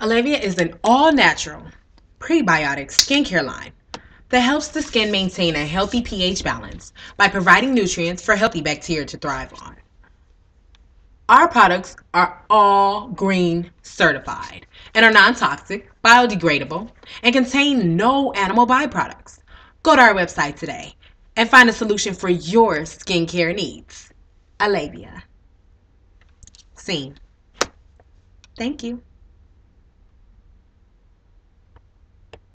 Aleavia is an all natural prebiotic skincare line that helps the skin maintain a healthy pH balance by providing nutrients for healthy bacteria to thrive on. Our products are all green certified and are non toxic, biodegradable, and contain no animal byproducts. Go to our website today and find a solution for your skincare needs. Aleavia. Scene. Thank you.